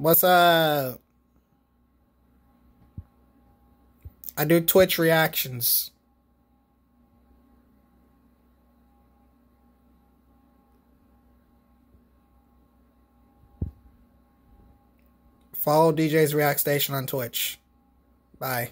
What's up? I do Twitch reactions. Follow DJ's React Station on Twitch. Bye.